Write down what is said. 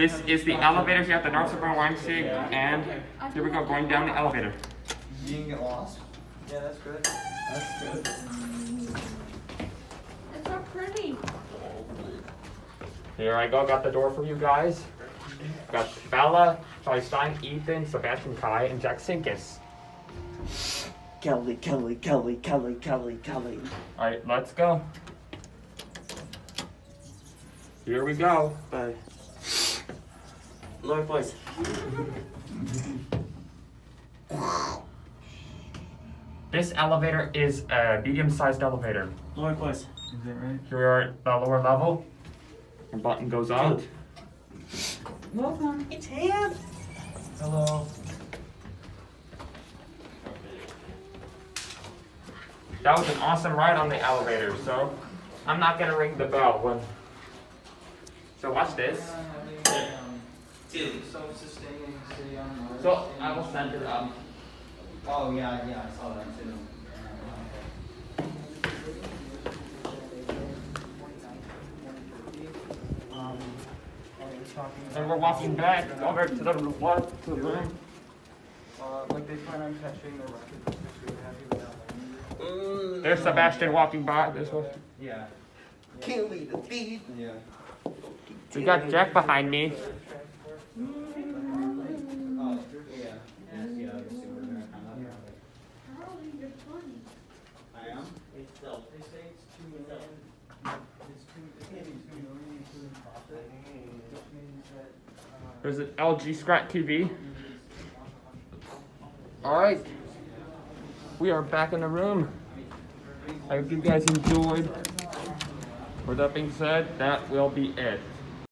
This is the elevator here at the North Suburban YMCA, and here we go, going down the elevator. You didn't get lost? Yeah, that's good. That's good. It's so pretty. Here I go, got the door for you guys. Got Bella, Charlie Stein, Ethan, Sebastian Kai, and Jack Sinkis. Kelly, Kelly, Kelly, Kelly, Kelly, Kelly. Alright, let's go. Here we go. Bye. Lower voice. This elevator is a medium-sized elevator. Lower voice. Is that right? Here we are at the lower level. The button goes out. Welcome. It's him. Hello. That was an awesome ride on the elevator, so I'm not gonna ring the bell when. So watch this. Two. Self-sustaining city on Mars. So I will send it up. Oh, yeah, yeah, I saw that too. Um, are we talking And we're walking back over to the what to the room. Uh, like they plan on catching the rocket booster, so happy with that landing. There's Sebastian walking by. This way. Yeah. Kill me the thief. Yeah. We got Jack behind me. Oh, yeah. Yeah, yeah, I guess they were gonna kind of. Charlie, you're funny. I am? They say it's two million. It's two, it can't be two million including profit, which means that, uh. There's an LG Scrat TV. Alright. We are back in the room. I hope you guys enjoyed. With that being said, that will be it.